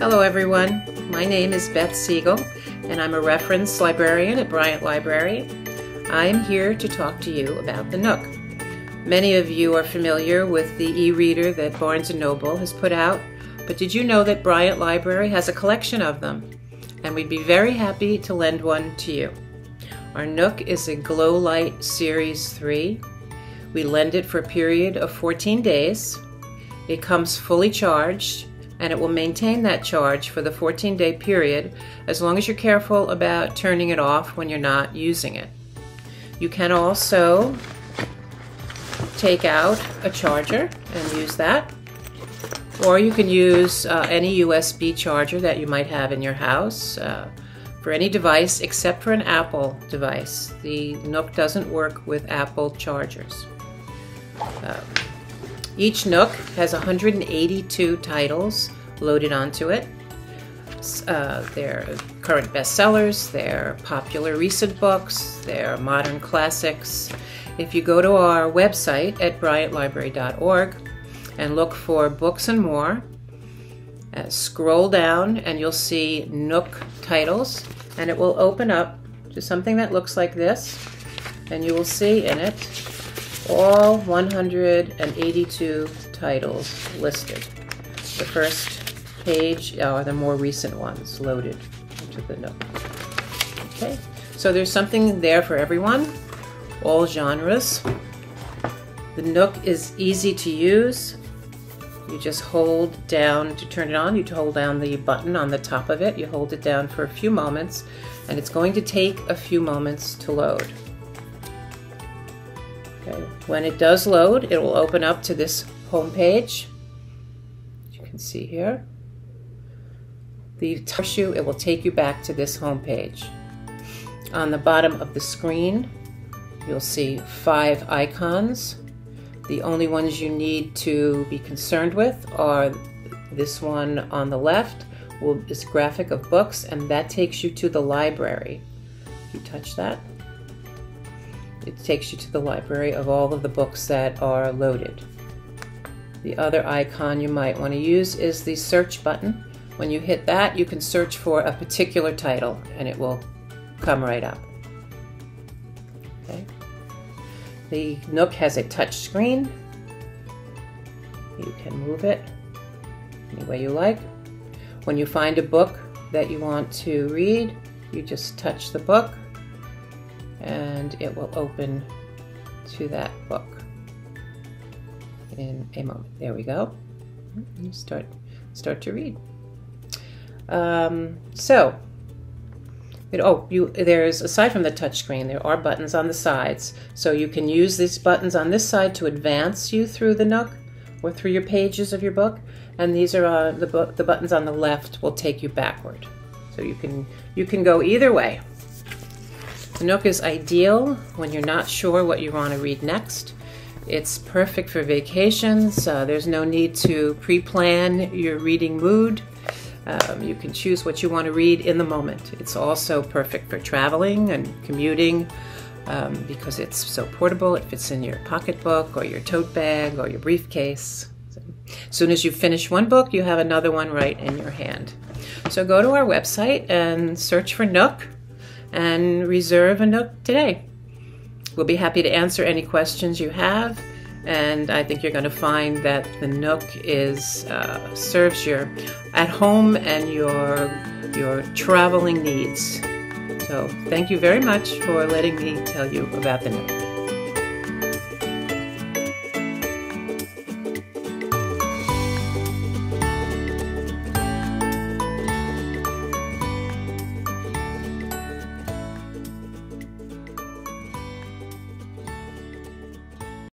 Hello everyone, my name is Beth Siegel and I'm a reference librarian at Bryant Library. I'm here to talk to you about the Nook. Many of you are familiar with the e-reader that Barnes & Noble has put out, but did you know that Bryant Library has a collection of them? And we'd be very happy to lend one to you. Our Nook is a Glow Light Series 3. We lend it for a period of 14 days. It comes fully charged and it will maintain that charge for the 14 day period as long as you're careful about turning it off when you're not using it. You can also take out a charger and use that or you can use uh, any USB charger that you might have in your house uh, for any device except for an Apple device. The Nook doesn't work with Apple chargers. Um, each Nook has 182 titles loaded onto it. Uh, they're current bestsellers, they're popular recent books, they're modern classics. If you go to our website at bryantlibrary.org and look for books and more, uh, scroll down and you'll see Nook titles and it will open up to something that looks like this and you will see in it all 182 titles listed. The first page are the more recent ones loaded into the Nook. Okay, so there's something there for everyone, all genres. The Nook is easy to use. You just hold down to turn it on. You hold down the button on the top of it. You hold it down for a few moments, and it's going to take a few moments to load. Okay. When it does load, it will open up to this home page. You can see here. The touch you, it will take you back to this home page. On the bottom of the screen, you'll see five icons. The only ones you need to be concerned with are this one on the left, will this graphic of books, and that takes you to the library. If you touch that, it takes you to the library of all of the books that are loaded. The other icon you might want to use is the search button. When you hit that, you can search for a particular title and it will come right up. Okay. The Nook has a touch screen. You can move it any way you like. When you find a book that you want to read, you just touch the book and it will open to that book in a moment. There we go. You start start to read. Um, so, it, oh, you there's aside from the touchscreen, there are buttons on the sides, so you can use these buttons on this side to advance you through the Nook or through your pages of your book, and these are uh, the the buttons on the left will take you backward. So you can you can go either way. Nook is ideal when you're not sure what you want to read next. It's perfect for vacations. Uh, there's no need to pre-plan your reading mood. Um, you can choose what you want to read in the moment. It's also perfect for traveling and commuting um, because it's so portable. It fits in your pocketbook or your tote bag or your briefcase. As soon as you finish one book, you have another one right in your hand. So go to our website and search for Nook and reserve a Nook today. We'll be happy to answer any questions you have, and I think you're going to find that the Nook is uh, serves your at home and your your traveling needs. So thank you very much for letting me tell you about the Nook.